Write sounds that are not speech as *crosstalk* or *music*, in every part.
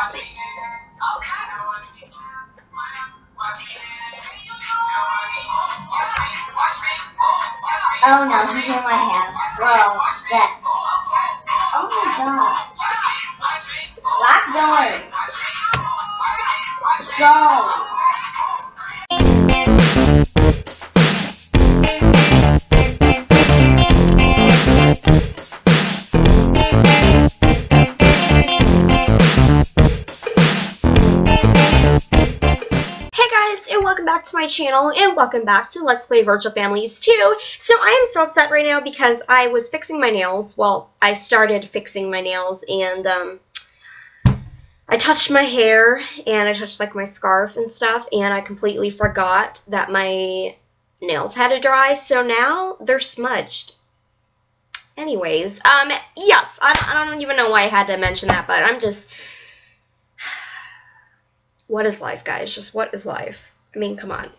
Oh no, he hit my hand. Whoa, that. Oh my god. Lock doors. My channel and welcome back to Let's Play Virtual Families 2. So I am so upset right now because I was fixing my nails. Well, I started fixing my nails and um, I touched my hair and I touched like my scarf and stuff and I completely forgot that my nails had to dry. So now they're smudged. Anyways, um, yes, I, I don't even know why I had to mention that, but I'm just... *sighs* What is life, guys? Just what is life? I mean, come on.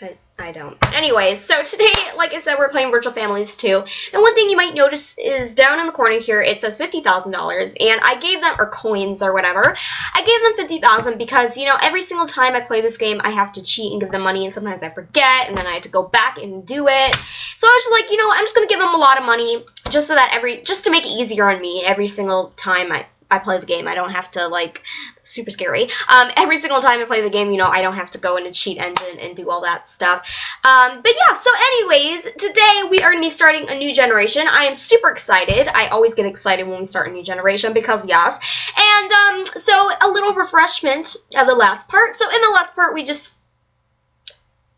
I, I don't. Anyways, so today, like I said, we're playing Virtual Families 2. And one thing you might notice is down in the corner here, it says $50,000. And I gave them, or coins or whatever, I gave them 50000 because, you know, every single time I play this game, I have to cheat and give them money. And sometimes I forget, and then I have to go back and do it. So I was just like, you know, I'm just going to give them a lot of money just so that every, just to make it easier on me every single time I I play the game. I don't have to, like, super scary. Um, every single time I play the game, you know, I don't have to go into cheat engine and do all that stuff. Um, but yeah, so anyways, today we are going to be starting a new generation. I am super excited. I always get excited when we start a new generation because yes. And um, so a little refreshment of the last part. So in the last part, we just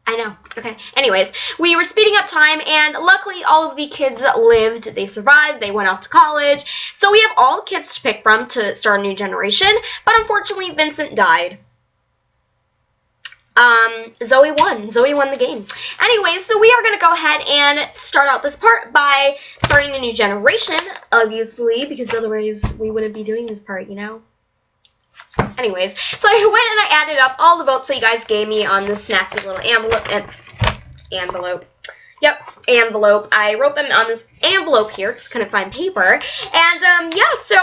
I know. Okay. Anyways, we were speeding up time, and luckily all of the kids lived. They survived. They went off to college. So we have all the kids to pick from to start a new generation. But unfortunately, Vincent died. Um, Zoe won. Zoe won the game. Anyways, so we are going to go ahead and start out this part by starting a new generation, obviously, because otherwise we wouldn't be doing this part, you know? Anyways, so I went and I added up all the votes that you guys gave me on this nasty little envelope. envelope. Yep, envelope. I wrote them on this envelope here because I couldn't find paper. And, um, yeah, so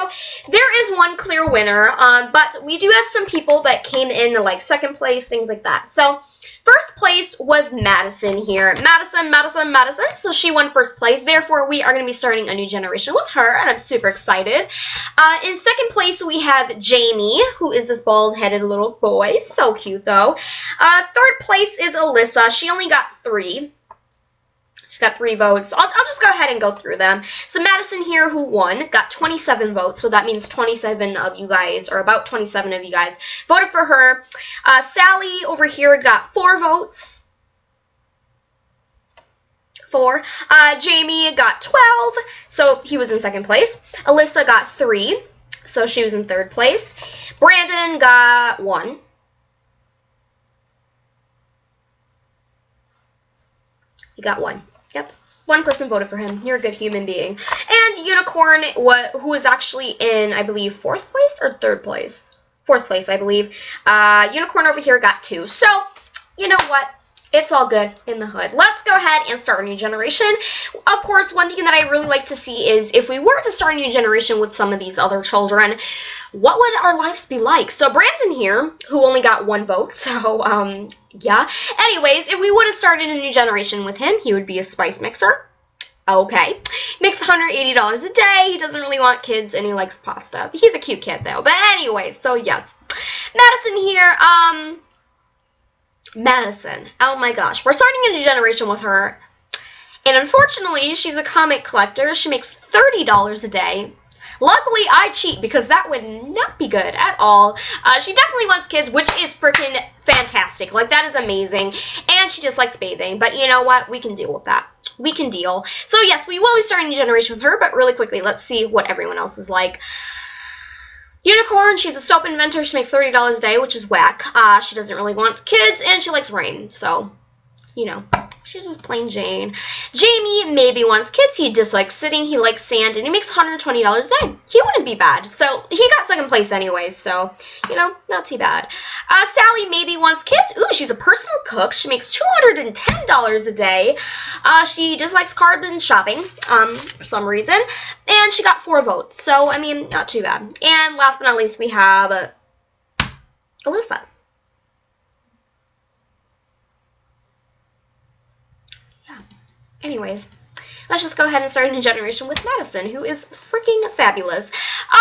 there is one clear winner, um, but we do have some people that came in like, second place, things like that. So, First place was Madison here. Madison, Madison, Madison. So she won first place. Therefore, we are going to be starting a new generation with her, and I'm super excited. Uh, in second place, we have Jamie, who is this bald-headed little boy. So cute, though. Uh, third place is Alyssa. She only got three got three votes. I'll, I'll just go ahead and go through them. So Madison here, who won, got 27 votes. So that means 27 of you guys, or about 27 of you guys, voted for her. Uh, Sally over here got four votes. Four. Uh, Jamie got 12, so he was in second place. Alyssa got three, so she was in third place. Brandon got one. He got one. One person voted for him. You're a good human being. And Unicorn, what, who was actually in, I believe, fourth place or third place? Fourth place, I believe. Uh, Unicorn over here got two. So, you know what? It's all good in the hood. Let's go ahead and start a new generation. Of course, one thing that I really like to see is if we were to start a new generation with some of these other children, what would our lives be like? So Brandon here, who only got one vote, *laughs* so um, yeah. Anyways, if we would have started a new generation with him, he would be a spice mixer. Okay. Makes $180 a day. He doesn't really want kids and he likes pasta. He's a cute kid though. But anyway, so yes. Madison here, um, Madison. Oh my gosh. We're starting a new generation with her. And unfortunately, she's a comic collector. She makes $30 a day. Luckily, I cheat because that would not be good at all. Uh, she definitely wants kids, which is freaking fantastic. Like, that is amazing. And she just likes bathing. But you know what? We can deal with that. We can deal. So, yes, we will be starting a new generation with her. But really quickly, let's see what everyone else is like. Unicorn, she's a soap inventor. She makes $30 a day, which is whack. Uh, she doesn't really want kids, and she likes rain, so you know, she's just plain Jane. Jamie maybe wants kids. He dislikes sitting. He likes sand, and he makes $120 a day. He wouldn't be bad. So he got second place anyways. So you know, not too bad. Uh, Sally maybe wants kids. Ooh, she's a personal cook. She makes $210 a day. Uh, she dislikes carbon shopping um, for some reason, and she got four votes. So I mean, not too bad. And last but not least, we have uh, Alyssa. Anyways, let's just go ahead and start a new generation with Madison, who is freaking fabulous.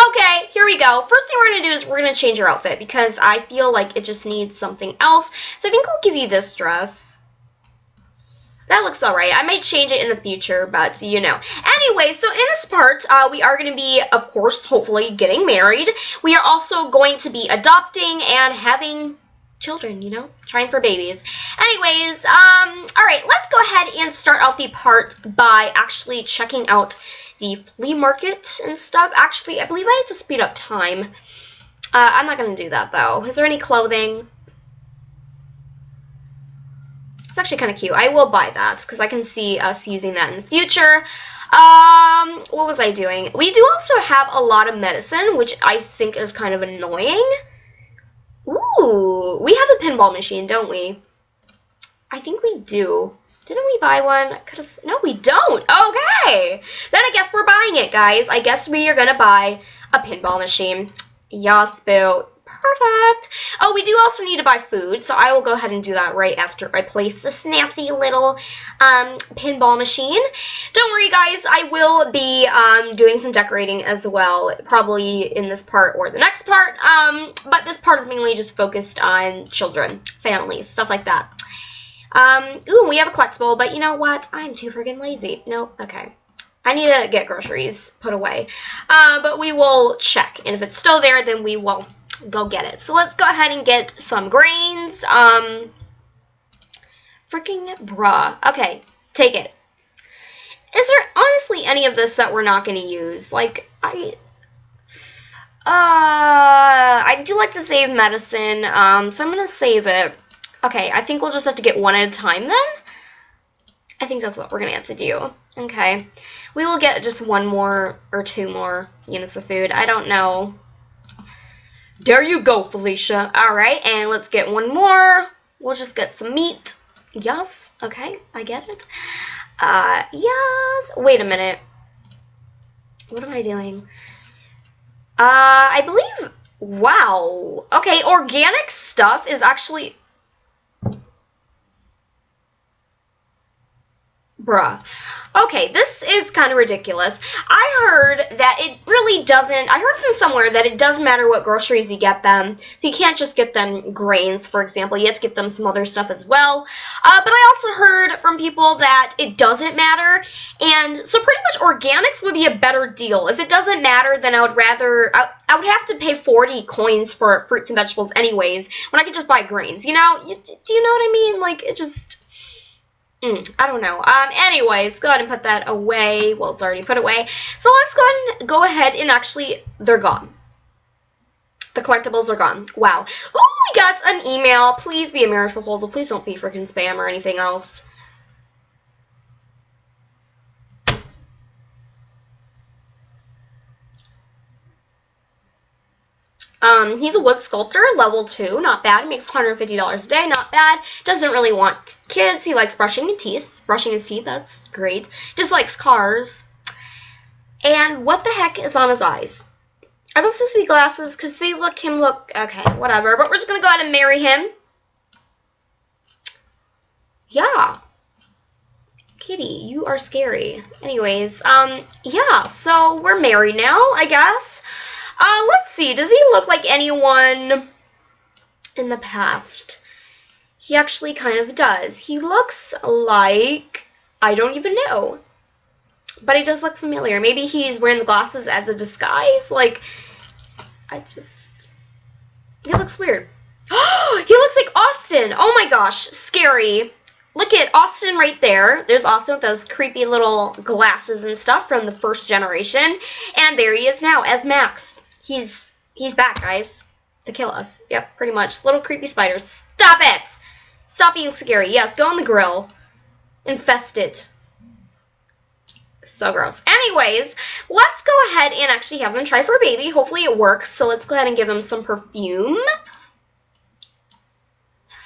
Okay, here we go. First thing we're going to do is we're going to change your outfit because I feel like it just needs something else. So I think I'll give you this dress. That looks alright. I might change it in the future, but you know. Anyway, so in this part, uh, we are going to be, of course, hopefully getting married. We are also going to be adopting and having children, you know, trying for babies. Anyways, um, all right, let's go ahead and start off the part by actually checking out the flea market and stuff. Actually, I believe I have to speed up time. Uh, I'm not going to do that, though. Is there any clothing? It's actually kind of cute. I will buy that because I can see us using that in the future. Um, what was I doing? We do also have a lot of medicine, which I think is kind of annoying. We have a pinball machine, don't we? I think we do. Didn't we buy one? No, we don't. Okay. Then I guess we're buying it, guys. I guess we are gonna buy a pinball machine. Yes, boo. Perfect. Oh, we do also need to buy food, so I will go ahead and do that right after I place this nasty little um, pinball machine. Don't worry, guys. I will be um, doing some decorating as well, probably in this part or the next part. Um, but this part is mainly just focused on children, families, stuff like that. Um, ooh, we have a collectible, but you know what? I'm too friggin' lazy. Nope. Okay. I need to get groceries put away. Uh, but we will check, and if it's still there, then we will go get it. So let's go ahead and get some grains. Um, freaking bruh. Okay, take it. Is there honestly any of this that we're not going to use? Like, I... Uh, I do like to save medicine, um, so I'm going to save it. Okay, I think we'll just have to get one at a time then. I think that's what we're going to have to do. Okay. We will get just one more or two more units of food. I don't know there you go, Felicia. Alright, and let's get one more. We'll just get some meat. Yes, okay, I get it. Uh, yes. Wait a minute. What am I doing? Uh, I believe, wow. Okay, organic stuff is actually Bruh. Okay, this is kind of ridiculous. I heard that it really doesn't, I heard from somewhere that it doesn't matter what groceries you get them. So you can't just get them grains, for example. You have to get them some other stuff as well. Uh, but I also heard from people that it doesn't matter. And so pretty much organics would be a better deal. If it doesn't matter, then I would rather, I, I would have to pay 40 coins for fruits and vegetables anyways, when I could just buy grains. You know, you, do you know what I mean? Like, it just Mm, I don't know. Um, anyways, go ahead and put that away. Well, it's already put away. So let's go ahead and go ahead and actually, they're gone. The collectibles are gone. Wow. Oh, we got an email. Please be a marriage proposal. Please don't be freaking spam or anything else. Um, he's a wood sculptor, level 2, not bad. Makes $150 a day, not bad. Doesn't really want kids. He likes brushing his teeth. Brushing his teeth, that's great. Dislikes cars. And what the heck is on his eyes? Are those supposed to be glasses? Because they look him look... Okay, whatever. But we're just going to go ahead and marry him. Yeah. Kitty, you are scary. Anyways, um, yeah, so we're married now, I guess. Uh, let's see. Does he look like anyone in the past? He actually kind of does. He looks like... I don't even know. But he does look familiar. Maybe he's wearing the glasses as a disguise? Like, I just... He looks weird. *gasps* he looks like Austin! Oh my gosh, scary. Look at Austin right there. There's Austin with those creepy little glasses and stuff from the first generation. And there he is now as Max he's he's back, guys, to kill us. Yep, pretty much. Little creepy spiders. Stop it! Stop being scary. Yes, go on the grill. Infest it. So gross. Anyways, let's go ahead and actually have them try for a baby. Hopefully it works. So let's go ahead and give them some perfume.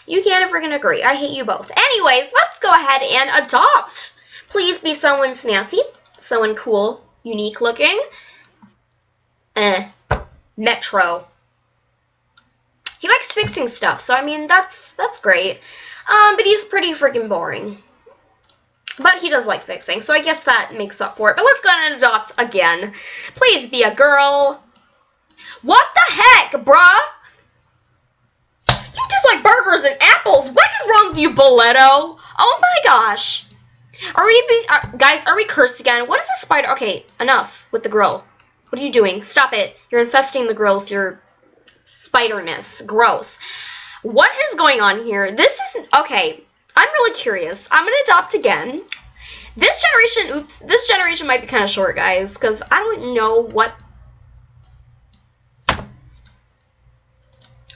You can't freaking agree. I hate you both. Anyways, let's go ahead and adopt. Please be someone snazzy, someone cool, unique looking. Eh. Metro. He likes fixing stuff, so I mean that's that's great. Um, but he's pretty freaking boring. But he does like fixing, so I guess that makes up for it. But let's go and adopt again. Please be a girl. What the heck, bruh? You just like burgers and apples. What is wrong with you, Boleto? Oh my gosh. Are we, be, uh, guys, are we cursed again? What is a spider? Okay, enough with the grill. What are you doing? Stop it. You're infesting the grill with your spiderness. Gross. What is going on here? This is, okay, I'm really curious. I'm to adopt again. This generation, oops, this generation might be kind of short, guys, because I don't know what...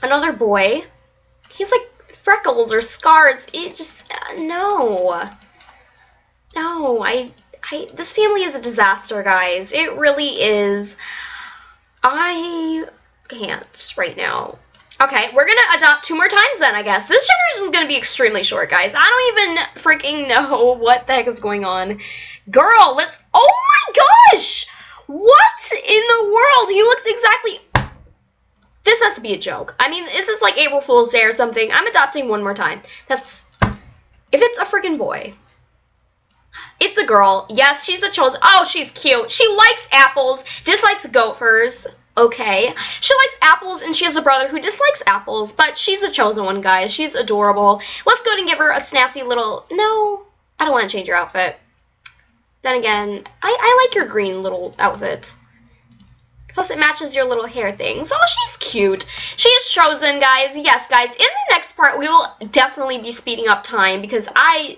Another boy. He's like freckles or scars. It just, uh, no. No, I, I, this family is a disaster, guys. It really is. I can't right now. Okay, we're gonna adopt two more times then, I guess. This generation is gonna be extremely short, guys. I don't even freaking know *laughs* what the heck is going on. Girl, let's, oh my gosh! What in the world? He looks exactly, this has to be a joke. I mean, this is like April Fool's Day or something? I'm adopting one more time. That's, if it's a freaking boy, it's a girl. Yes, she's a chosen. Oh, she's cute. She likes apples, dislikes gophers. Okay. She likes apples, and she has a brother who dislikes apples, but she's the chosen one, guys. She's adorable. Let's go and give her a snazzy little... No, I don't want to change your outfit. Then again, I, I like your green little outfit. Plus, it matches your little hair things. Oh, she's cute. She is chosen, guys. Yes, guys. In the next part, we will definitely be speeding up time because I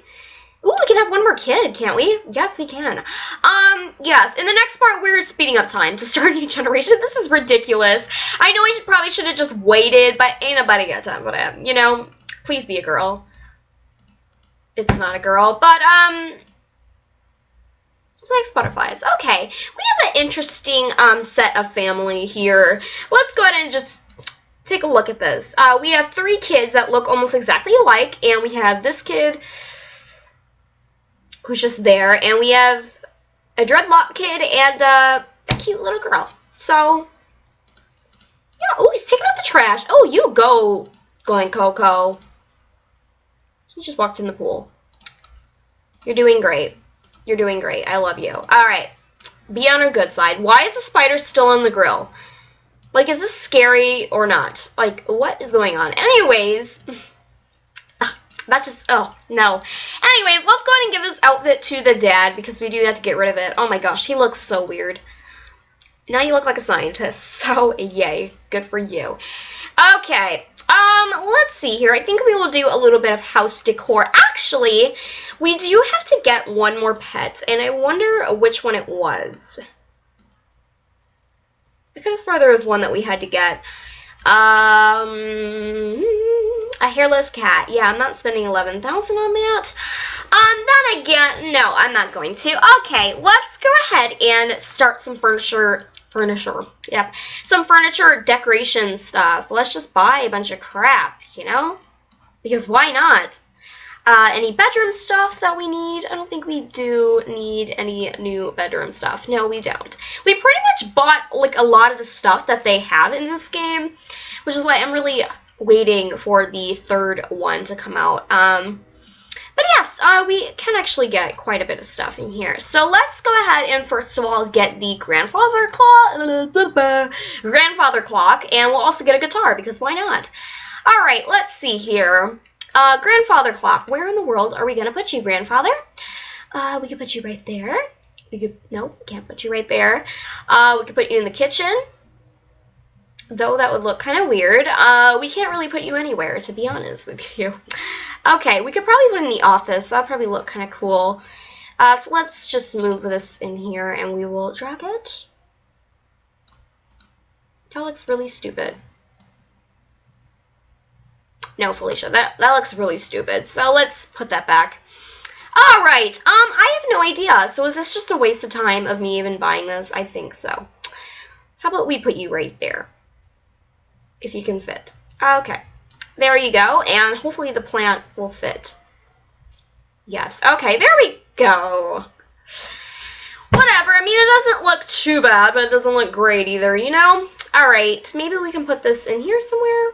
Ooh, we can have one more kid, can't we? Yes, we can. Um, yes, in the next part, we're speeding up time to start a new generation. This is ridiculous. I know I should, probably should have just waited, but ain't nobody got time for that. You know, please be a girl. It's not a girl, but, um, likes butterflies. Okay, we have an interesting um, set of family here. Let's go ahead and just take a look at this. Uh, we have three kids that look almost exactly alike, and we have this kid who's just there, and we have a dreadlock kid and a cute little girl. So, yeah. Oh, he's taking out the trash. Oh, you go, Glen Coco. He just walked in the pool. You're doing great. You're doing great. I love you. All right. Be on our good side. Why is the spider still on the grill? Like, is this scary or not? Like, what is going on? Anyways, *laughs* that just, oh, no. Anyways, let's go ahead and give this outfit to the dad because we do have to get rid of it. Oh my gosh, he looks so weird. Now you look like a scientist, *laughs* so yay. Good for you. Okay, um, let's see here. I think we will do a little bit of house decor. Actually, we do have to get one more pet, and I wonder which one it was. I could have sworn there was one that we had to get. Um, a hairless cat. Yeah, I'm not spending 11000 on that. Um, then again, no, I'm not going to. Okay, let's go ahead and start some furniture. Furniture. Yep. Some furniture decoration stuff. Let's just buy a bunch of crap, you know? Because why not? Uh, any bedroom stuff that we need? I don't think we do need any new bedroom stuff. No, we don't. We pretty much bought like a lot of the stuff that they have in this game, which is why I'm really waiting for the third one to come out. Um, but yes, uh, we can actually get quite a bit of stuff in here. So let's go ahead and first of all get the grandfather clock, grandfather clock, and we'll also get a guitar because why not? All right, let's see here. Uh, grandfather clock. Where in the world are we gonna put you, grandfather? Uh, we could put you right there. We could nope, can't put you right there. Uh, we could put you in the kitchen though that would look kind of weird, uh, we can't really put you anywhere, to be honest with you. Okay, we could probably put in the office. That'll probably look kind of cool. Uh, so let's just move this in here and we will drag it. That looks really stupid. No, Felicia, that, that looks really stupid. So let's put that back. All right. Um, I have no idea. So is this just a waste of time of me even buying this? I think so. How about we put you right there? If you can fit. Okay. There you go. And hopefully the plant will fit. Yes. Okay, there we go. Whatever. I mean, it doesn't look too bad, but it doesn't look great either, you know? All right. Maybe we can put this in here somewhere.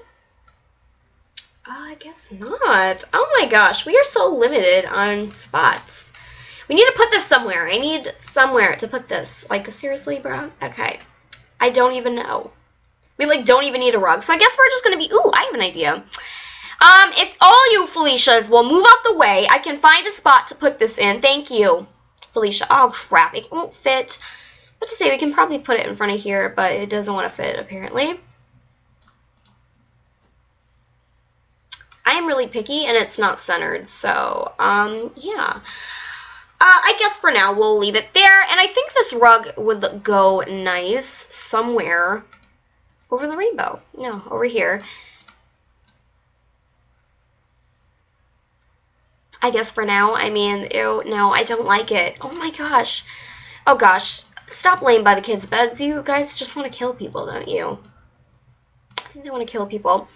Uh, I guess not. Oh my gosh, we are so limited on spots. We need to put this somewhere. I need somewhere to put this. Like, seriously, bro? Okay. I don't even know. We, like, don't even need a rug. So I guess we're just going to be... Ooh, I have an idea. Um, if all you Felicias will move out the way, I can find a spot to put this in. Thank you, Felicia. Oh, crap. It won't fit. What to say, we can probably put it in front of here, but it doesn't want to fit, apparently. I am really picky, and it's not centered, so, um, yeah. Uh, I guess for now we'll leave it there, and I think this rug would go nice somewhere over the rainbow. No, over here. I guess for now, I mean, ew, no, I don't like it. Oh my gosh. Oh gosh, stop laying by the kids' beds. You guys just want to kill people, don't you? I think they want to kill people.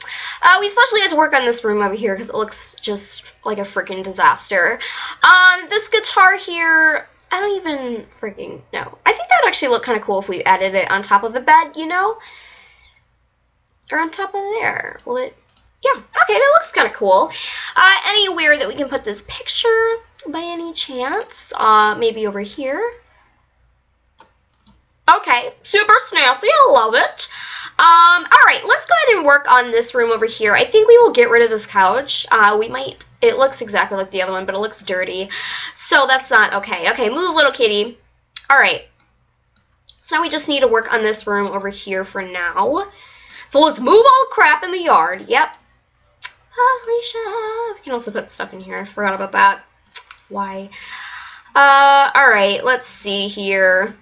Uh, we especially had to work on this room over here because it looks just like a freaking disaster. Um, this guitar here, I don't even freaking know. I think that would actually look kind of cool if we added it on top of the bed, you know? Or on top of there. Will it? Yeah, okay, that looks kind of cool. Uh, anywhere that we can put this picture by any chance? Uh, maybe over here. Okay, super snazzy, I love it. Um, all right, let's go ahead and work on this room over here. I think we will get rid of this couch. Uh, we might, it looks exactly like the other one, but it looks dirty. So that's not okay. Okay, move little kitty. All right. So now we just need to work on this room over here for now. So let's move all the crap in the yard. Yep. Alicia. We can also put stuff in here. I forgot about that. Why? Uh, all right, let's see here.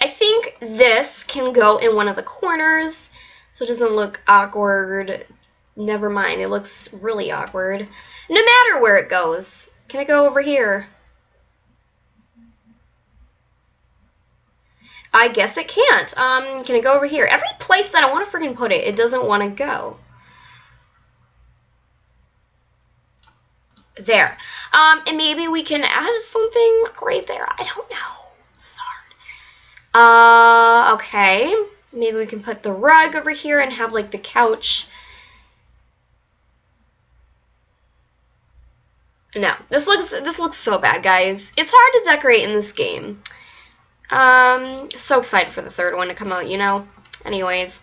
I think this can go in one of the corners so it doesn't look awkward. Never mind, it looks really awkward. No matter where it goes. Can it go over here? I guess it can't. Um, can it go over here? Every place that I want to freaking put it, it doesn't want to go. There. Um, and maybe we can add something right there. I don't know. Uh, okay. Maybe we can put the rug over here and have like the couch. No, this looks this looks so bad, guys. It's hard to decorate in this game. Um, so excited for the third one to come out, you know. Anyways.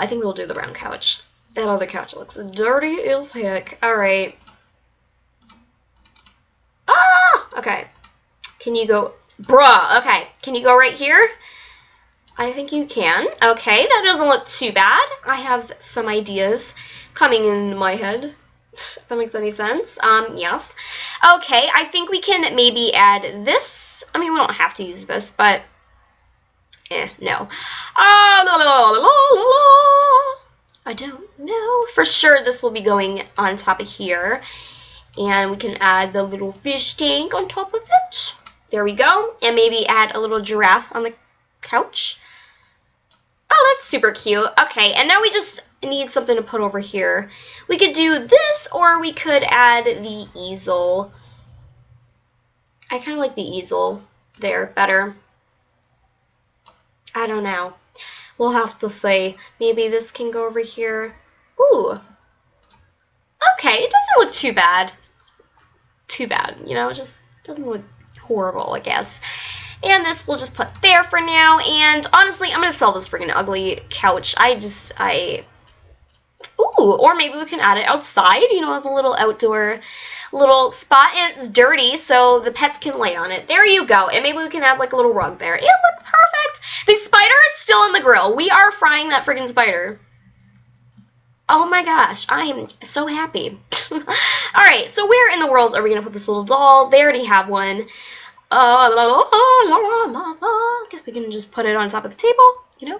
I think we'll do the brown couch. That other couch looks dirty as heck. Alright. Ah! Okay. Can you go, bruh, okay. Can you go right here? I think you can. Okay, that doesn't look too bad. I have some ideas coming in my head. If that makes any sense. Um, yes. Okay, I think we can maybe add this. I mean, we don't have to use this, but eh, no. Ah, la, la, la, la, la. I don't know. For sure, this will be going on top of here. And we can add the little fish tank on top of it. There we go. And maybe add a little giraffe on the couch. Oh, that's super cute. Okay, and now we just need something to put over here. We could do this, or we could add the easel. I kind of like the easel there better. I don't know. We'll have to say, maybe this can go over here. Ooh. Okay, it doesn't look too bad. Too bad, you know, it just doesn't look horrible, I guess. And this we'll just put there for now. And honestly, I'm going to sell this friggin' ugly couch. I just, I... Ooh, or maybe we can add it outside, you know, as a little outdoor little spot. And it's dirty, so the pets can lay on it. There you go. And maybe we can add like a little rug there. It looked perfect. The spider is still in the grill. We are frying that friggin' spider. Oh my gosh, I am so happy. *laughs* Alright, so where in the world are we going to put this little doll? They already have one. La. Guess we can just put it on top of the table, you know?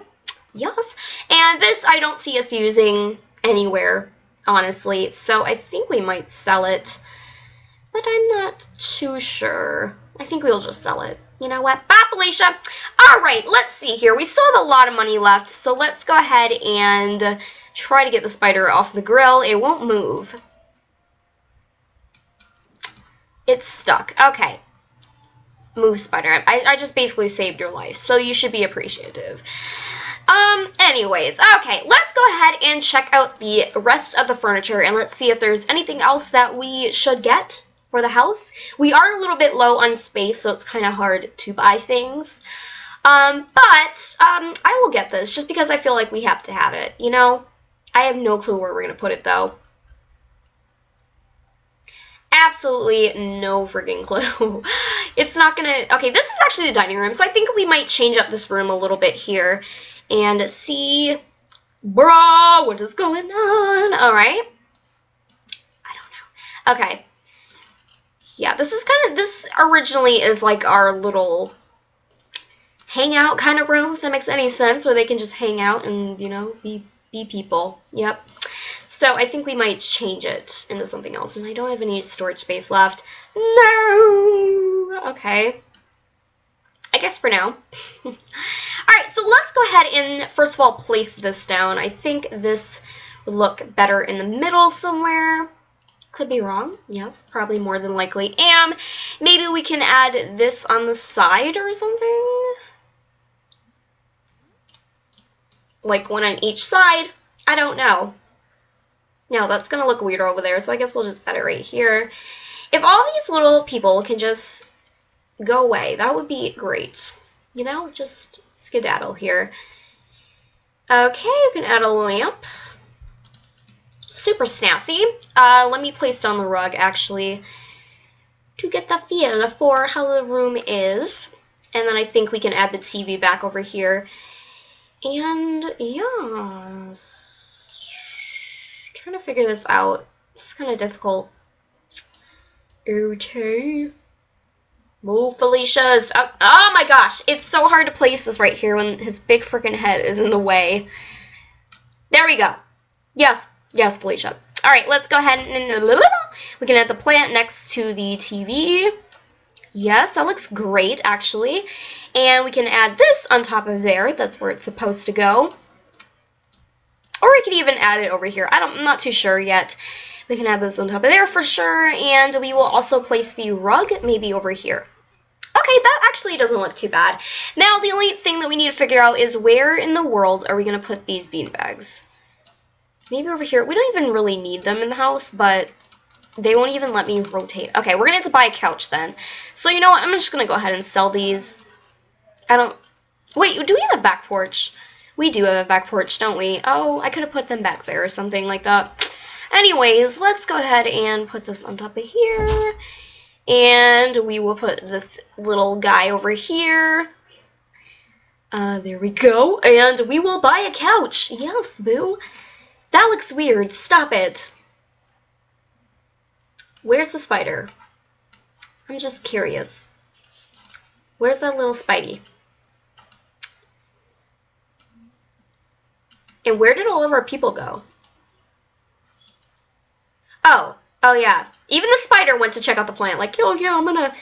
Yes. And this I don't see us using anywhere, honestly. So I think we might sell it. But I'm not too sure. I think we'll just sell it. You know what? Bye, Felicia. All right, let's see here. We still have a lot of money left, so let's go ahead and try to get the spider off the grill. It won't move. It's stuck. Okay. Move, spider. I, I just basically saved your life, so you should be appreciative. Um, anyways, okay, let's go ahead and check out the rest of the furniture and let's see if there's anything else that we should get for the house. We are a little bit low on space, so it's kind of hard to buy things. Um, but um, I will get this just because I feel like we have to have it, you know? I have no clue where we're going to put it, though. Absolutely no freaking clue. *laughs* it's not to... Okay, this is actually the dining room, so I think we might change up this room a little bit here and see... Bro, what is going on? All right. I don't know. Okay. Yeah, this is kind of... This originally is like our little hangout kind of room, if that makes any sense, where they can just hang out and, you know, be be people. Yep. So I think we might change it into something else. And I don't have any storage space left. No! Okay. I guess for now. *laughs* Alright, so let's go ahead and first of all place this down. I think this would look better in the middle somewhere. Could be wrong. Yes, probably more than likely am. Maybe we can add this on the side or something. like one on each side. I don't know. No, that's going to look weird over there, so I guess we'll just add it right here. If all these little people can just go away, that would be great. You know, just skedaddle here. Okay, you can add a lamp. Super snazzy. Uh, let me place down the rug, actually, to get the feel for how the room is. And then I think we can add the TV back over here. And yeah, trying to figure this out. It's kind of difficult. Okay. Move, Felicia's. Oh, my gosh, it's so hard to place this right here when his big freaking head is in the way. There we go. Yes, yes, Felicia. All right, let's go ahead and we can add the plant next to the TV. Yes, that looks great, actually. And we can add this on top of there. That's where it's supposed to go. Or we could even add it over here. I don't, I'm not too sure yet. We can add this on top of there for sure. And we will also place the rug maybe over here. Okay, that actually doesn't look too bad. Now, the only thing that we need to figure out is where in the world are we going to put these bean bags? Maybe over here. We don't even really need them in the house, but they won't even let me rotate. Okay, we're going to have to buy a couch then. So you know what? I'm just going to go ahead and sell these. I don't... Wait, do we have a back porch? We do have a back porch, don't we? Oh, I could have put them back there or something like that. Anyways, let's go ahead and put this on top of here. And we will put this little guy over here. Uh, there we go. And we will buy a couch. Yes, boo. That looks weird. Stop it. Where's the spider? I'm just curious. Where's that little Spidey? And where did all of our people go? Oh, oh yeah. Even the spider went to check out the plant. Like, oh yeah, I'm gonna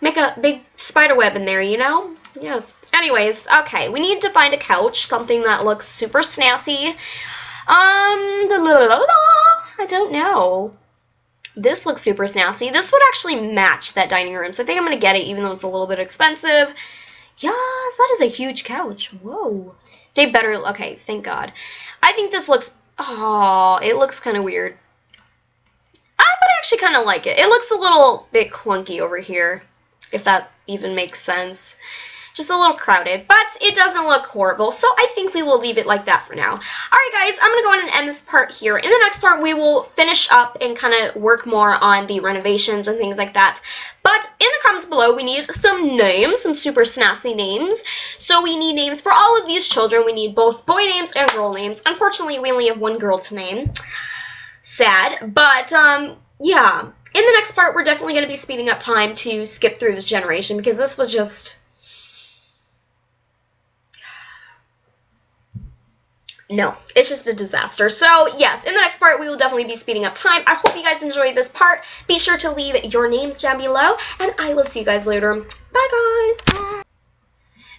make a big spider web in there, you know? Yes. Anyways, okay, we need to find a couch, something that looks super snazzy. Um, I don't know. This looks super snazzy. This would actually match that dining room, so I think I'm to get it even though it's a little bit expensive. Yes, that is a huge couch. Whoa. They better, okay, thank God. I think this looks, oh, it looks kind of weird. But I actually kind of like it. It looks a little bit clunky over here, if that even makes sense just a little crowded, but it doesn't look horrible, so I think we will leave it like that for now. Alright guys, I'm going to go ahead and end this part here. In the next part, we will finish up and kind of work more on the renovations and things like that. But in the comments below, we need some names, some super snazzy names. So we need names for all of these children. We need both boy names and girl names. Unfortunately, we only have one girl to name. Sad, but um, yeah. In the next part, we're definitely going to be speeding up time to skip through this generation because this was just no, it's just a disaster. So, yes, in the next part, we will definitely be speeding up time. I hope you guys enjoyed this part. Be sure to leave your names down below, and I will see you guys later. Bye, guys.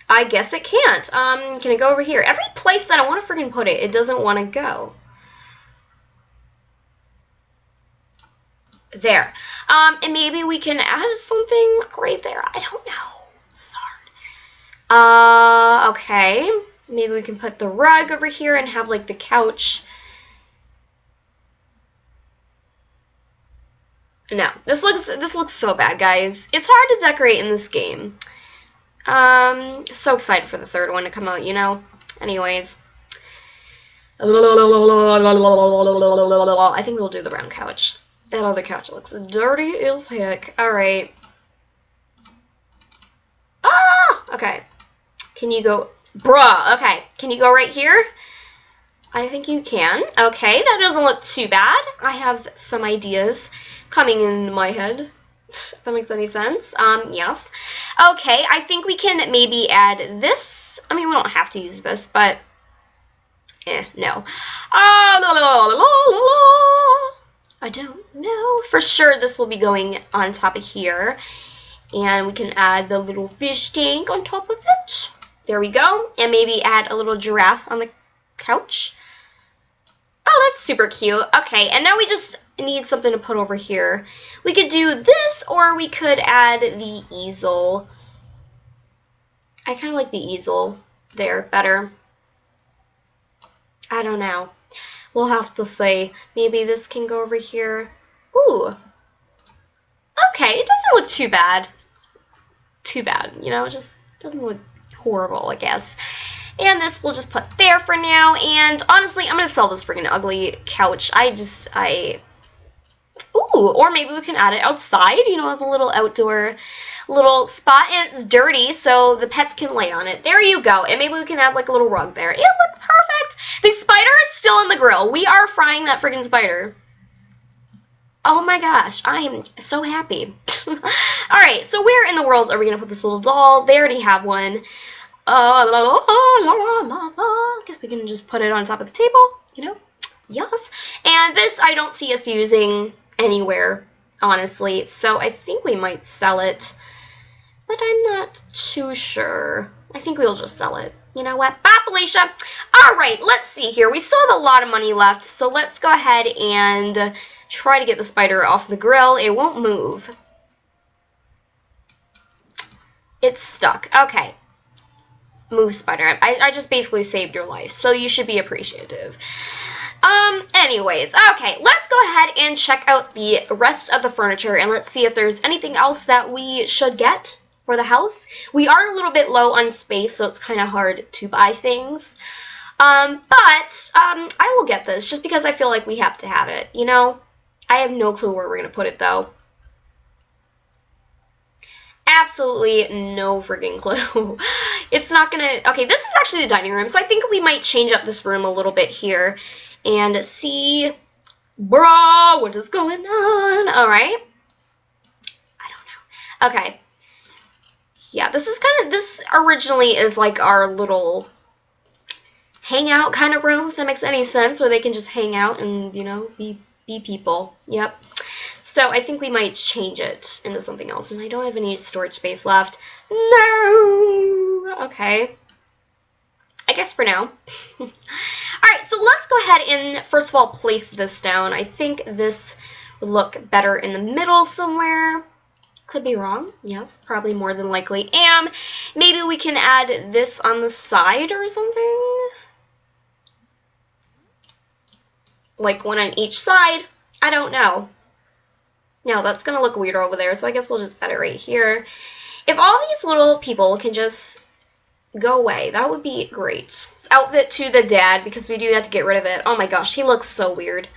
I guess it can't. Um, can it go over here? Every place that I want to freaking put it, it doesn't want to go. There. Um, and maybe we can add something right there. I don't know. Sorry. Uh, okay. Maybe we can put the rug over here and have like the couch. No, this looks this looks so bad, guys. It's hard to decorate in this game. Um, so excited for the third one to come out, you know. Anyways. I think we'll do the brown couch. That other couch looks dirty as heck. Alright. Ah! Okay. Can you go... Bruh, okay. Can you go right here? I think you can. Okay, that doesn't look too bad. I have some ideas coming in my head. *laughs* If that makes any sense. Um, yes. Okay, I think we can maybe add this. I mean, we don't have to use this, but... Eh, no. Ah, la, la, la, la, la. I don't know. For sure, this will be going on top of here. And we can add the little fish tank on top of it. There we go. And maybe add a little giraffe on the couch. Oh, that's super cute. Okay, and now we just need something to put over here. We could do this, or we could add the easel. I kind of like the easel there better. I don't know. We'll have to say, maybe this can go over here. Ooh. Okay, it doesn't look too bad. Too bad, you know, it just doesn't look horrible, I guess. And this we'll just put there for now. And honestly, I'm going to sell this freaking ugly couch. I just, I... Ooh, or maybe we can add it outside, you know, as a little outdoor little spot. And it's dirty, so the pets can lay on it. There you go. And maybe we can add like a little rug there. It looked perfect. The spider is still in the grill. We are frying that freaking spider. Oh my gosh, I am so happy. *laughs* Alright, so where in the world are we going to put this little doll? They already have one. Uh, la, la, la, la. Guess we can just put it on top of the table, you know? Yes. And this I don't see us using anywhere, honestly. So I think we might sell it. But I'm not too sure. I think we'll just sell it. You know what? Bye, Felicia. All right, let's see here. We still have a lot of money left, so let's go ahead and try to get the spider off the grill. It won't move. It's stuck. Okay move spider. I, I just basically saved your life, so you should be appreciative. Um, anyways, okay, let's go ahead and check out the rest of the furniture and let's see if there's anything else that we should get for the house. We are a little bit low on space, so it's kind of hard to buy things. Um, but, um, I will get this just because I feel like we have to have it, you know? I have no clue where we're going to put it, though absolutely no freaking clue. *laughs* it's not gonna, okay, this is actually the dining room, so I think we might change up this room a little bit here and see, bro, what is going on? All right. I don't know. Okay. Yeah, this is kind of, this originally is like our little hangout kind of room, if that makes any sense, where they can just hang out and, you know, be, be people. Yep. So I think we might change it into something else. And I don't have any storage space left. No! Okay. I guess for now. *laughs* Alright, so let's go ahead and first of all place this down. I think this would look better in the middle somewhere. Could be wrong. Yes, probably more than likely am. Maybe we can add this on the side or something. Like one on each side. I don't know. No, that's going to look weird over there, so I guess we'll just set it right here. If all these little people can just go away, that would be great. Outfit to the dad, because we do have to get rid of it. Oh my gosh, he looks so weird.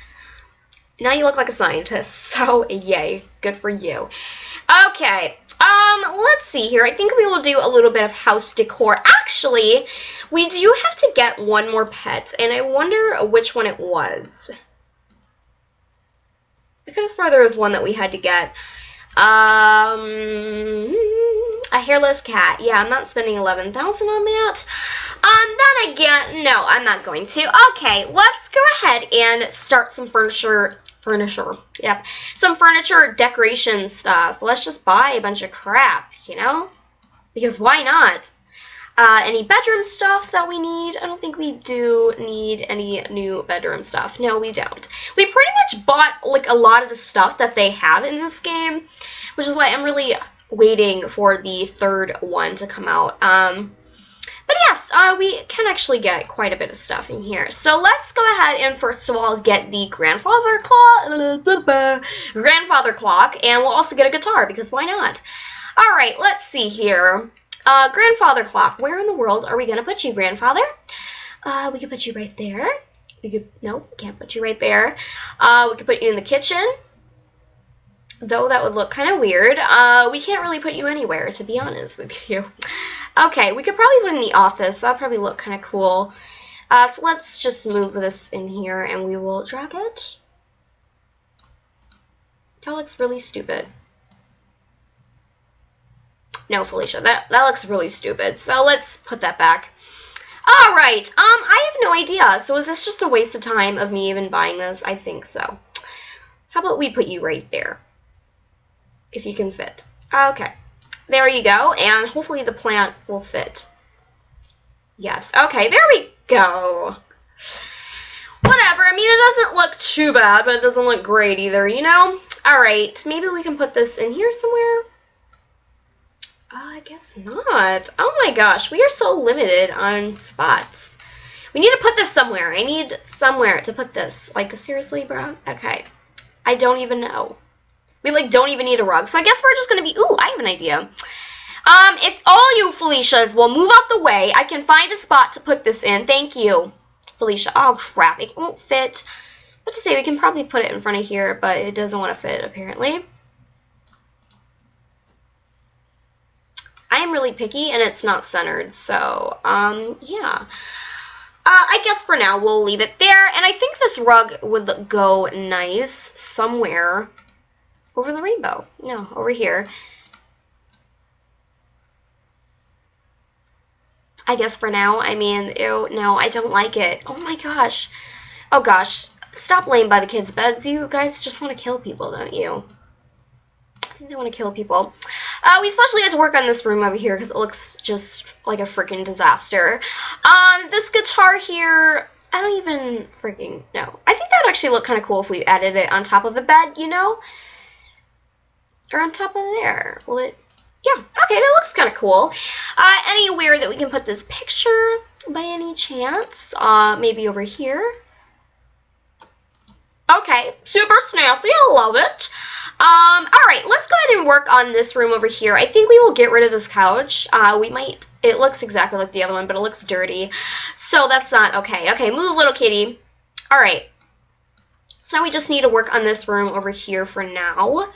Now you look like a scientist, *laughs* so yay. Good for you. Okay, um, let's see here. I think we will do a little bit of house decor. Actually, we do have to get one more pet, and I wonder which one it was. I could have there was one that we had to get. Um, a hairless cat. Yeah, I'm not spending 11000 on that. Um, then again, no, I'm not going to. Okay, let's go ahead and start some furniture, furniture, yep, some furniture decoration stuff. Let's just buy a bunch of crap, you know? Because why not? Uh, any bedroom stuff that we need? I don't think we do need any new bedroom stuff. No, we don't. We pretty much bought like a lot of the stuff that they have in this game, which is why I'm really waiting for the third one to come out. Um, but yes, uh, we can actually get quite a bit of stuff in here. So let's go ahead and first of all get the grandfather clock, grandfather clock, and we'll also get a guitar because why not? All right, let's see here. Uh, grandfather clock. Where in the world are we gonna put you, grandfather? Uh, we could put you right there. We could nope, can't put you right there. Uh, we could put you in the kitchen. Though that would look kind of weird. Uh, we can't really put you anywhere, to be honest with *laughs* you. Okay, we could probably put in the office. That'll probably look kind of cool. Uh, so let's just move this in here and we will drag it. That looks really stupid. No, Felicia, that, that looks really stupid. So let's put that back. All right, um, I have no idea. So is this just a waste of time of me even buying this? I think so. How about we put you right there? If you can fit. Okay, there you go. And hopefully the plant will fit. Yes, okay, there we go. Whatever, I mean, it doesn't look too bad, but it doesn't look great either, you know? All right, maybe we can put this in here somewhere. Uh, I guess not. Oh my gosh, we are so limited on spots. We need to put this somewhere. I need somewhere to put this. Like, seriously, bro? Okay. I don't even know. We, like, don't even need a rug. So I guess we're just going to be... Ooh, I have an idea. Um, if all you Felicias will move out the way, I can find a spot to put this in. Thank you, Felicia. Oh, crap. It won't fit. What to say, we can probably put it in front of here, but it doesn't want to fit, apparently. I am really picky and it's not centered, so um, yeah. Uh, I guess for now we'll leave it there, and I think this rug would go nice somewhere over the rainbow. No, over here. I guess for now, I mean, ew, no, I don't like it. Oh my gosh. Oh gosh, stop laying by the kids' beds. You guys just want to kill people, don't you? I think they want to kill people. Uh, we especially had to work on this room over here because it looks just like a freaking disaster. Um, this guitar here, I don't even freaking know. I think that would actually look kind of cool if we added it on top of the bed, you know? Or on top of there. Will it? Yeah, okay, that looks kind of cool. Uh, anywhere that we can put this picture by any chance? Uh, maybe over here. Okay, super snazzy, I love it. Um, all right, let's go ahead and work on this room over here. I think we will get rid of this couch. Uh, we might, it looks exactly like the other one, but it looks dirty. So that's not okay. Okay, move little kitty. All right. So now we just need to work on this room over here for now.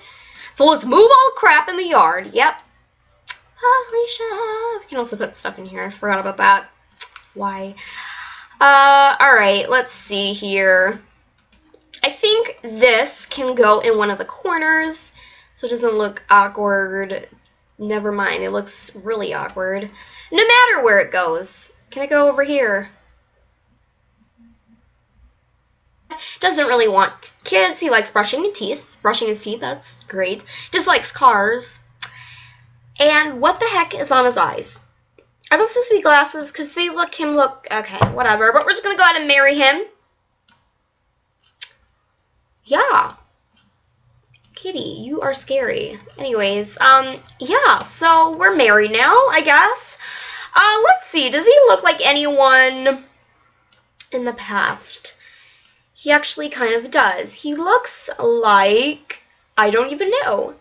So let's move all the crap in the yard. Yep. Alicia. We can also put stuff in here. I forgot about that. Why? Uh, all right, let's see here. I think this can go in one of the corners so it doesn't look awkward. Never mind, it looks really awkward. No matter where it goes. Can it go over here? Doesn't really want kids. He likes brushing his teeth. Brushing his teeth, that's great. Dislikes cars. And what the heck is on his eyes? Are those supposed to be glasses? Because they look him look... Okay, whatever. But we're just going to go ahead and marry him. Yeah. Kitty, you are scary. Anyways, um, yeah, so we're married now, I guess. Uh, let's see, does he look like anyone in the past? He actually kind of does. He looks like, I don't even know.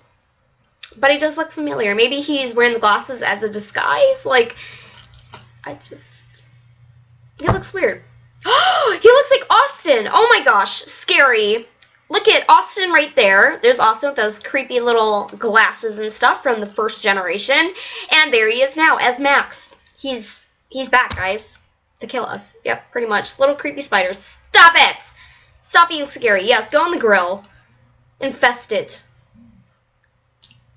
But he does look familiar. Maybe he's wearing the glasses as a disguise? Like, I just, he looks weird. *gasps* he looks like Austin! Oh my gosh, scary. Look at Austin right there. There's also those creepy little glasses and stuff from the first generation. And there he is now as Max. He's he's back, guys, to kill us. Yep, pretty much. Little creepy spiders. Stop it! Stop being scary. Yes, go on the grill. Infest it.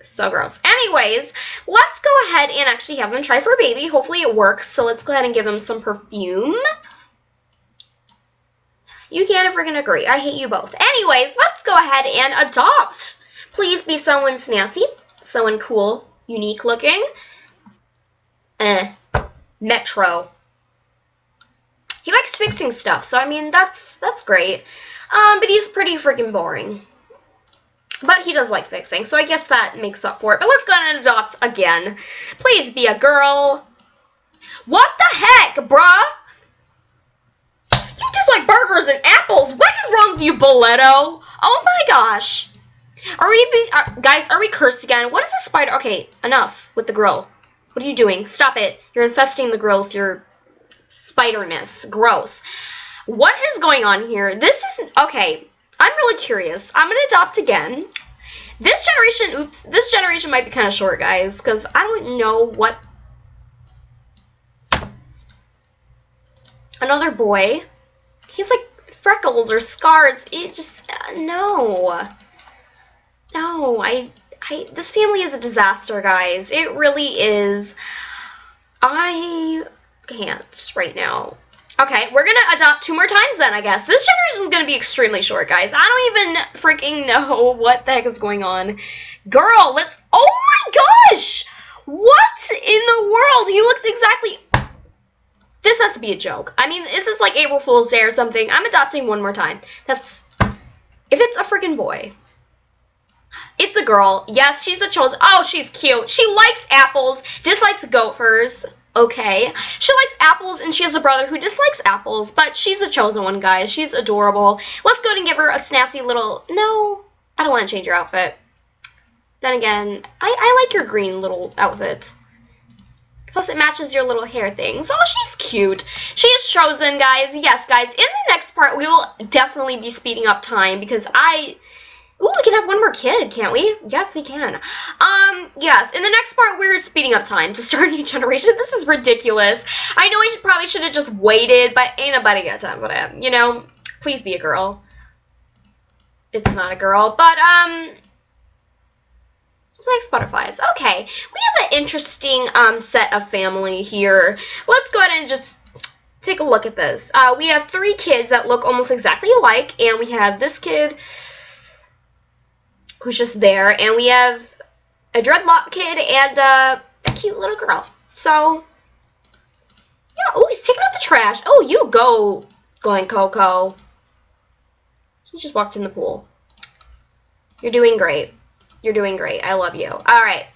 So gross. Anyways, let's go ahead and actually have them try for a baby. Hopefully it works. So let's go ahead and give them some perfume. You can't freaking agree. I hate you both. Anyways, let's go ahead and adopt. Please be someone snazzy, someone cool, unique looking. Eh. Metro. He likes fixing stuff, so I mean that's that's great. Um, but he's pretty freaking boring. But he does like fixing, so I guess that makes up for it. But let's go and adopt again. Please be a girl. What the heck, bruh? You just like burgers and apples. What is wrong with you, Boleto? Oh my gosh. Are we, be, uh, guys, are we cursed again? What is a spider? Okay, enough with the grill. What are you doing? Stop it. You're infesting the grill with your spiderness. Gross. What is going on here? This is, okay, I'm really curious. I'm to adopt again. This generation, oops, this generation might be kind of short, guys, because I don't know what... Another boy. He's like freckles or scars. It just, uh, no. No, I, I, this family is a disaster, guys. It really is. I can't right now. Okay, we're gonna adopt two more times then, I guess. This generation is gonna be extremely short, guys. I don't even freaking know *laughs* what the heck is going on. Girl, let's, oh my gosh! What in the world? He looks exactly, this has to be a joke. I mean, this is like April Fool's Day or something? I'm adopting one more time. That's, if it's a freaking boy. It's a girl. Yes, she's a child. Oh, she's cute. She likes apples, dislikes gophers okay. She likes apples and she has a brother who dislikes apples, but she's the chosen one, guys. She's adorable. Let's go and give her a snazzy little... No, I don't want to change your outfit. Then again, I, I like your green little outfit. Plus, it matches your little hair things. Oh, she's cute. She is chosen, guys. Yes, guys, in the next part, we will definitely be speeding up time because I Ooh, we can have one more kid, can't we? Yes, we can. Um, yes, in the next part, we're speeding up time to start a new generation. This is ridiculous. I know I should, probably should have just waited, but ain't nobody got time for that. You know, please be a girl. It's not a girl, but, um, likes butterflies. Okay, we have an interesting um, set of family here. Let's go ahead and just take a look at this. Uh, we have three kids that look almost exactly alike, and we have this kid who's just there, and we have a dreadlock kid and uh, a cute little girl. So, yeah. Oh, he's taking out the trash. Oh, you go, Glen Coco. He just walked in the pool. You're doing great. You're doing great. I love you. All right.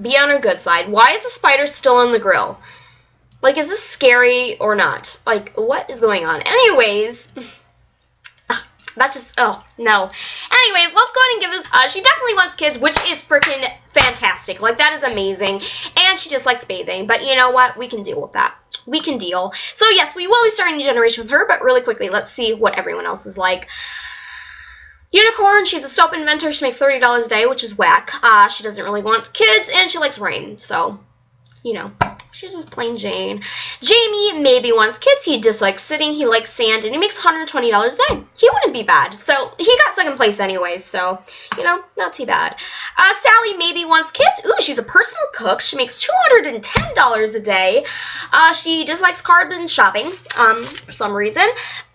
Be on our good side. Why is the spider still on the grill? Like, is this scary or not? Like, what is going on? Anyways, *laughs* that just, oh, no. Anyways, let's go ahead and give this, uh, she definitely wants kids, which is freaking fantastic. Like, that is amazing. And she just likes bathing. But you know what? We can deal with that. We can deal. So, yes, we will be starting a generation with her, but really quickly, let's see what everyone else is like. Unicorn, she's a soap inventor. She makes $30 a day, which is whack. Uh, she doesn't really want kids, and she likes rain. So, you know, she's just plain Jane. Jamie maybe wants kids. He dislikes sitting. He likes sand, and he makes $120 a day. He wouldn't be bad. So he got second place anyways, so, you know, not too bad. Uh, Sally maybe wants kids. Ooh, she's a personal cook. She makes $210 a day. Uh, she dislikes carbon shopping um, for some reason,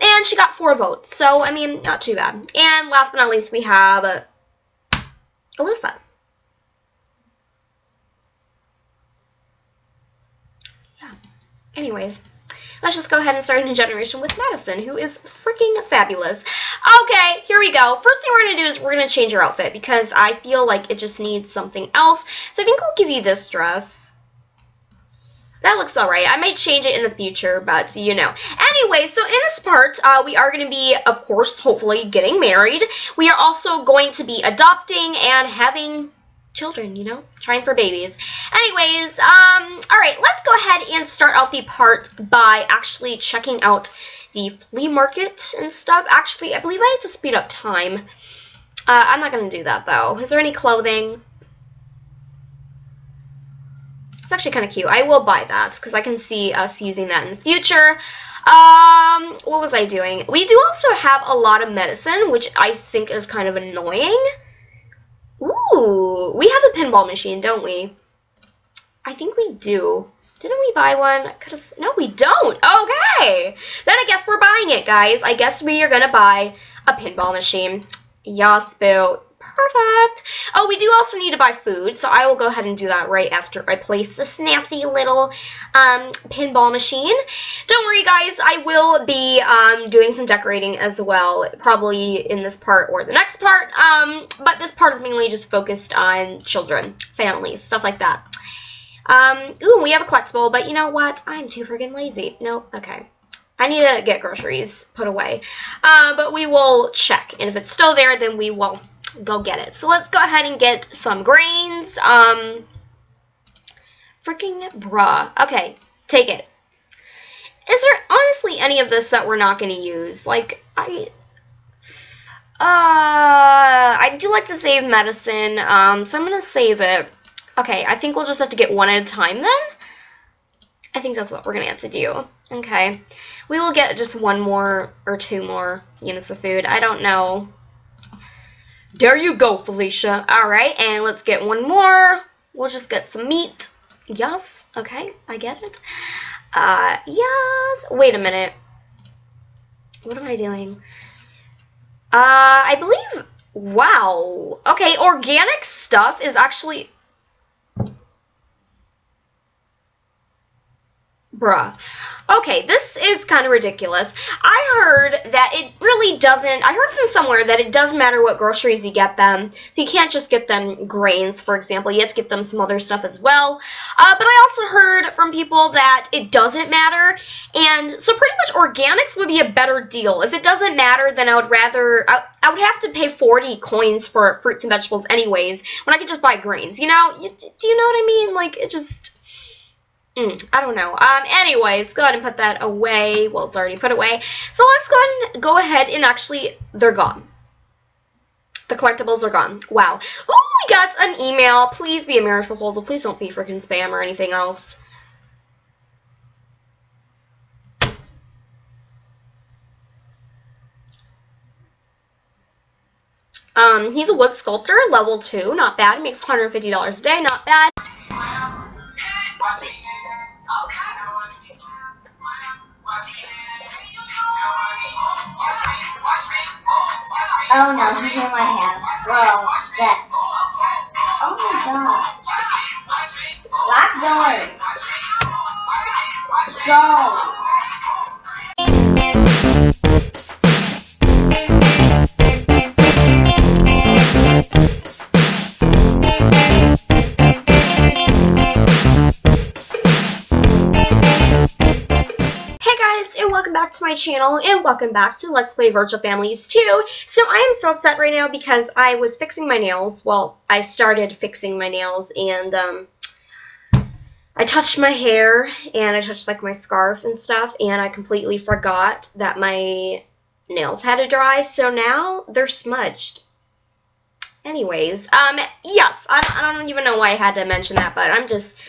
and she got four votes. So, I mean, not too bad. And last but not least, we have uh, Alyssa. Anyways, let's just go ahead and start a new generation with Madison, who is freaking fabulous. Okay, here we go. First thing we're going to do is we're going to change your outfit because I feel like it just needs something else. So I think I'll give you this dress. That looks alright. I might change it in the future, but you know. Anyway, so in this part, uh, we are going to be, of course, hopefully getting married. We are also going to be adopting and having children, you know, trying for babies. Anyways, um, all right, let's go ahead and start off the part by actually checking out the flea market and stuff. Actually, I believe I have to speed up time. Uh, I'm not going to do that, though. Is there any clothing? It's actually kind of cute. I will buy that because I can see us using that in the future. Um, what was I doing? We do also have a lot of medicine, which I think is kind of annoying. We have a pinball machine, don't we? I think we do. Didn't we buy one? Could have. No, we don't. Okay. Then I guess we're buying it, guys. I guess we are gonna buy a pinball machine. Yas, boo. Perfect. Oh, we do also need to buy food, so I will go ahead and do that right after I place this nasty little um, pinball machine. Don't worry, guys. I will be um, doing some decorating as well, probably in this part or the next part. Um, but this part is mainly just focused on children, families, stuff like that. Um, ooh, we have a collectible, but you know what? I'm too friggin' lazy. Nope. Okay. I need to get groceries put away. Uh, but we will check, and if it's still there, then we will go get it. So let's go ahead and get some grains. Um, freaking bruh. Okay, take it. Is there honestly any of this that we're not going to use? Like, I... Uh, I do like to save medicine, um, so I'm going to save it. Okay, I think we'll just have to get one at a time then. I think that's what we're going to have to do. Okay. We will get just one more or two more units of food. I don't know there you go, Felicia. Alright, and let's get one more. We'll just get some meat. Yes, okay, I get it. Uh, yes. Wait a minute. What am I doing? Uh, I believe, wow. Okay, organic stuff is actually Bruh. Okay, this is kind of ridiculous. I heard that it really doesn't, I heard from somewhere that it doesn't matter what groceries you get them. So you can't just get them grains, for example. You have to get them some other stuff as well. Uh, but I also heard from people that it doesn't matter. And so pretty much organics would be a better deal. If it doesn't matter, then I would rather, I, I would have to pay 40 coins for fruits and vegetables anyways, when I could just buy grains. You know, you, do you know what I mean? Like, it just Mm, I don't know. Um, anyways, go ahead and put that away. Well, it's already put away. So let's go ahead and go ahead and actually, they're gone. The collectibles are gone. Wow. Oh, we got an email. Please be a marriage proposal. Please don't be freaking spam or anything else. Um, he's a wood sculptor, level 2, not bad. Makes $150 a day, not bad. Oh no, he hit my hand. Whoa, that. Oh my god. Lock doors. Go. My channel and welcome back to Let's Play Virtual Families 2. So I am so upset right now because I was fixing my nails. Well, I started fixing my nails and um, I touched my hair and I touched like my scarf and stuff and I completely forgot that my nails had to dry. So now they're smudged. Anyways, um, yes, I, I don't even know why I had to mention that, but I'm just...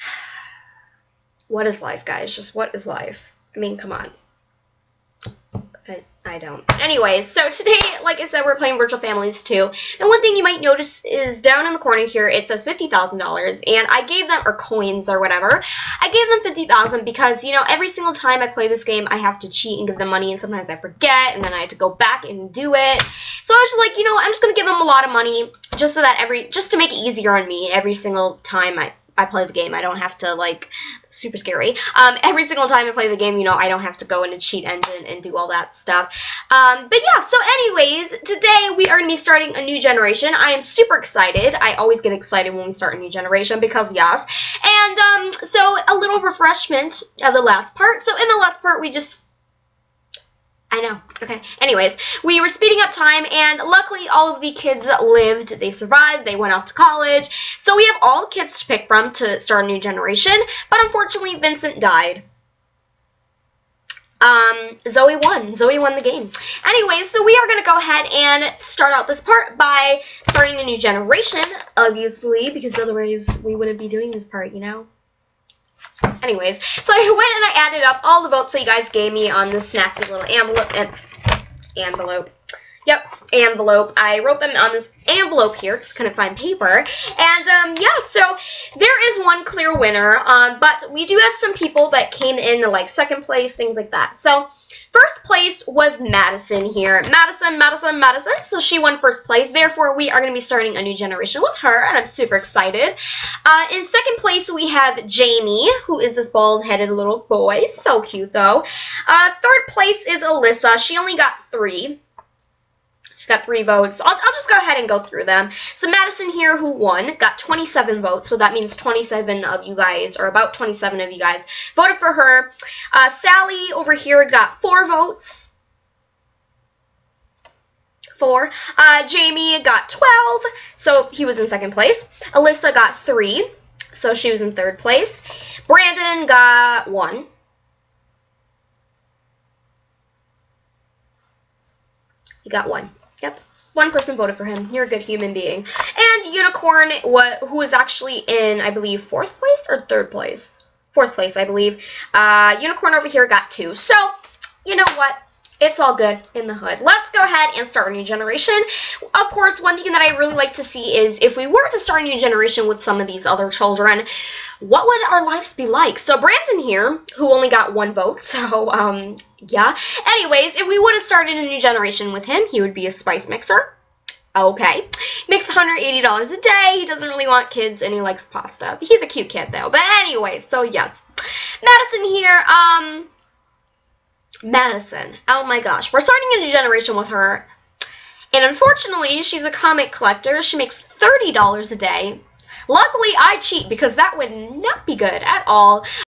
*sighs* What is life, guys? Just what is life? I mean, come on. I, don't. Anyways, so today, like I said, we're playing Virtual Families 2. And one thing you might notice is down in the corner here, it says $50,000. And I gave them, or coins or whatever, I gave them 50000 because, you know, every single time I play this game, I have to cheat and give them money. And sometimes I forget, and then I have to go back and do it. So I was just like, you know, I'm just going to give them a lot of money just so that every, just to make it easier on me every single time I I play the game. I don't have to like super scary. Um, every single time I play the game, you know, I don't have to go into cheat engine and do all that stuff. Um, but yeah, so anyways, today we are to be starting a new generation. I am super excited. I always get excited when we start a new generation because yes. And um, so a little refreshment of the last part. So in the last part, we just I know. Okay. Anyways, we were speeding up time, and luckily all of the kids lived. They survived. They went off to college. So we have all the kids to pick from to start a new generation. But unfortunately, Vincent died. Um, Zoe won. Zoe won the game. Anyways, so we are going to go ahead and start out this part by starting a new generation, obviously, because otherwise we wouldn't be doing this part, you know? Anyways, so I went and I added up all the votes that you guys gave me on this nasty little envelope. envelope. Yep, envelope. I wrote them on this envelope here because couldn't find paper. And um, yeah, so there is one clear winner, um, but we do have some people that came in like second place, things like that. So first place was Madison here. Madison, Madison, Madison. So she won first place. Therefore, we are going to be starting a new generation with her, and I'm super excited. Uh, in second place, we have Jamie, who is this bald-headed little boy. So cute, though. Uh, third place is Alyssa. She only got three got three votes. I'll, I'll just go ahead and go through them. So Madison here, who won, got 27 votes. So that means 27 of you guys, or about 27 of you guys, voted for her. Uh, Sally over here got four votes. Four. Uh, Jamie got 12, so he was in second place. Alyssa got three, so she was in third place. Brandon got one. He got one. Yep. One person voted for him. You're a good human being. And Unicorn, what, who was actually in, I believe, fourth place or third place? Fourth place, I believe. Uh, Unicorn over here got two. So, you know what? It's all good in the hood. Let's go ahead and start a new generation. Of course, one thing that I really like to see is if we were to start a new generation with some of these other children, what would our lives be like? So Brandon here, who only got one vote, *laughs* so um, yeah. Anyways, if we would have started a new generation with him, he would be a spice mixer. Okay. Makes $180 a day. He doesn't really want kids and he likes pasta. He's a cute kid though. But anyway, so yes. Madison here, um, Madison. Oh my gosh. We're starting a new generation with her. And unfortunately, she's a comic collector. She makes $30 a day. Luckily, I cheat because that would not be good at all.